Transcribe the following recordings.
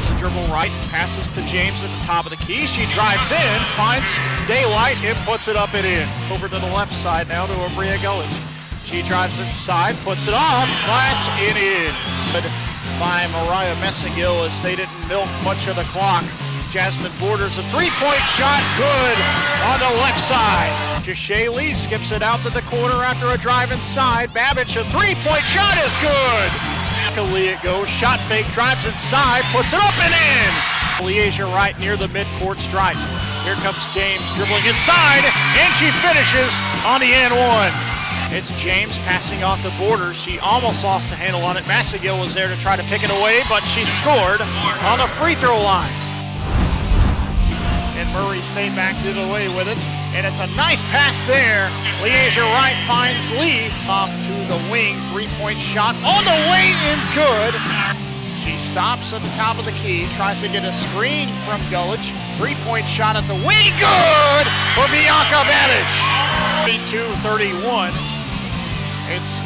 dribble right, passes to James at the top of the key. She drives in, finds daylight, and puts it up and in. Over to the left side now to Abria Gullich. She drives inside, puts it off, glass and in. But by Mariah Messingill as they didn't milk much of the clock. Jasmine Borders a three-point shot, good on the left side. Jashay Lee skips it out to the corner after a drive inside. Babbage a three-point shot is good. Lee it goes, shot fake, drives inside, puts it up and in. Leasia right near the midcourt stripe. Here comes James dribbling inside, and she finishes on the n one. It's James passing off the border. She almost lost the handle on it. Massagill was there to try to pick it away, but she scored on the free throw line. And Murray State back, did away with it. And it's a nice pass there. Wright finds Lee off to the wing. Three-point shot on the way in good. She stops at the top of the key, tries to get a screen from Gullich. Three-point shot at the wing, good for Bianca Babish. 32-31. It's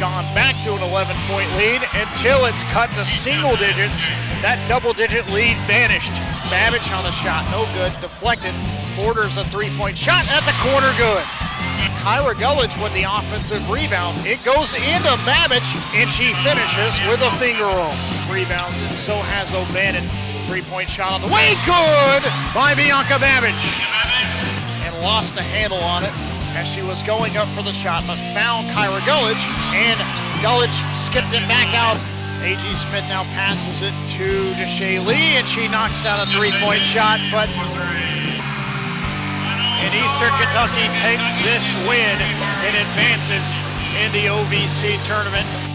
gone back to an 11 point lead until it's cut to single digits. That double digit lead vanished. It's Babbage on the shot, no good, deflected. Borders a three point shot at the corner, good. Kyra Gullich with the offensive rebound. It goes into Babbage and she finishes with a finger roll. Rebounds and so has O'Bannon. Three point shot on the way, good by Bianca Babbage. And lost a handle on it as she was going up for the shot, but found Kyra Gullich, and Gullich skips it back out. A.G. Smith now passes it to Deshae Lee, and she knocks down a three-point shot, but and Eastern Kentucky takes this win and advances in the OVC tournament.